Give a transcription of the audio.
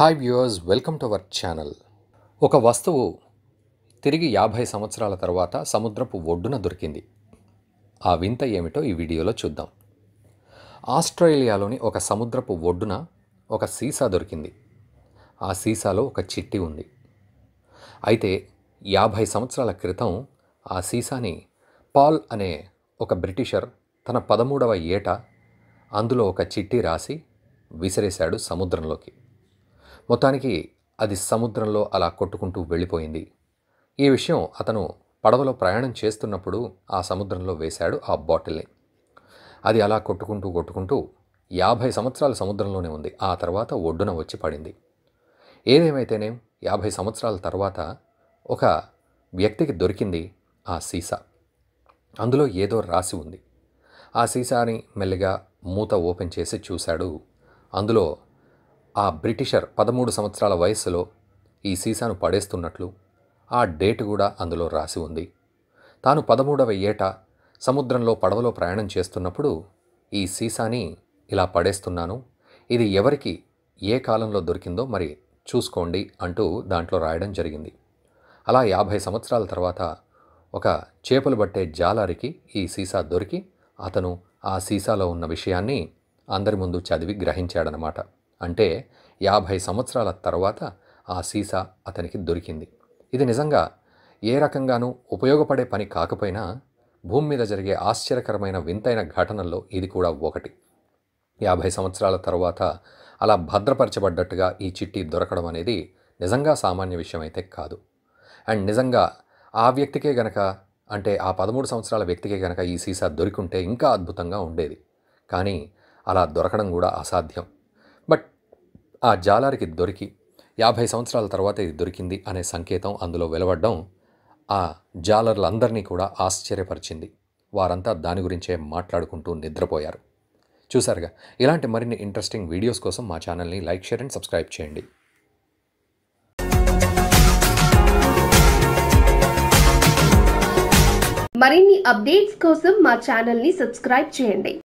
Hi viewers welcome to our channel. ఒక వస్తువు తిరిగి యాభై సంవత్సరాల తర్వాత సముద్రపు ఒడ్డున దొరికింది. ఆ వింత ఏమిటో ఈ వీడియోలో చూద్దాం. ఆస్ట్రేలియాలోని ఒక సముద్రపు ఒడ్డున ఒక సీసా దొరికింది. ఆ సీసాలో ఒక చిట్టి ఉంది. అయితే యాభై సంవత్సరాల క్రితం ఆ సీసాని పాల్ అనే ఒక బ్రిటిషర్ తన పదమూడవ ఏట అందులో ఒక చిట్టి రాసి విసిరేశాడు సముద్రంలోకి. మొత్తానికి అది సముద్రంలో అలా కొట్టుకుంటూ వెళ్ళిపోయింది. ఈ విషయం అతను పడవలో ప్రయాణం చేస్తున్నప్పుడు ఆ సముద్రంలో వేశాడు ఆ బాటిల్ని. అది అలా కొట్టుకుంటూ కొట్టుకుంటూ యాభై సంవత్సరాల సముద్రంలోనే ఉంది. ఆ తర్వాత ఒడ్డున వచ్చి పడింది. ఏదేమైతేనేం యాభై సంవత్సరాల తర్వాత ఒక వ్యక్తికి దొరికింది ఆ సీసా. అందులో ఏదో రాసి ఉంది. ఆ సీసాని మెల్లిగా మూత ఓపెన్ చేసి చూశాడు. అందులో ఆ బ్రిటిషర్ పదమూడు సంవత్సరాల వయస్సులో ఈ సీసాను పడేస్తున్నట్లు ఆ డేట్ కూడా అందులో రాసి ఉంది. తాను పదమూడవ ఏట సముద్రంలో పడవలో ప్రయాణం చేస్తున్నప్పుడు ఈ సీసాని ఇలా పడేస్తున్నాను. ఇది ఎవరికి ఏ కాలంలో దొరికిందో మరి చూసుకోండి అంటూ దాంట్లో రాయడం జరిగింది. అలా యాభై సంవత్సరాల తర్వాత ఒక చేపలు పట్టే జాలారికి ఈ సీసా దొరికి అతను ఆ సీసాలో ఉన్న విషయాన్ని అందరి ముందు చదివి గ్రహించాడనమాట అంటే యాభై సంవత్సరాల తర్వాత ఆ సీసా అతనికి దొరికింది. ఇది నిజంగా ఏ రకంగానూ ఉపయోగపడే పని కాకపోయినా భూమి మీద జరిగే ఆశ్చర్యకరమైన వింతైన ఘటనల్లో ఇది కూడా ఒకటి. యాభై సంవత్సరాల తర్వాత అలా భద్రపరచబడ్డట్టుగా ఈ చిట్టి దొరకడం అనేది నిజంగా సామాన్య విషయం అయితే కాదు. అండ్ నిజంగా ఆ వ్యక్తికే గనక అంటే ఆ పదమూడు సంవత్సరాల వ్యక్తికే గనక ఈ సీసా దొరికుంటే ఇంకా అద్భుతంగా ఉండేది. కానీ అలా దొరకడం కూడా అసాధ్యం. ఆ జాలారికి దొరికి యాభై సంవత్సరాల తర్వాత ఇది దొరికింది అనే సంకేతం అందులో వెలువడడం ఆ జాలర్లందరినీ కూడా ఆశ్చర్యపరిచింది. వారంతా దాని గురించే మాట్లాడుకుంటూ నిద్రపోయారు. చూసారుగా ఇలాంటి మరిన్ని ఇంట్రెస్టింగ్ వీడియోస్ కోసం మా ఛానల్ని లైక్ షేర్ అండ్ సబ్స్క్రైబ్ చేయండి. మరిన్ని అప్డేట్స్ కోసం మా ఛానల్ని సబ్స్క్రైబ్ చేయండి.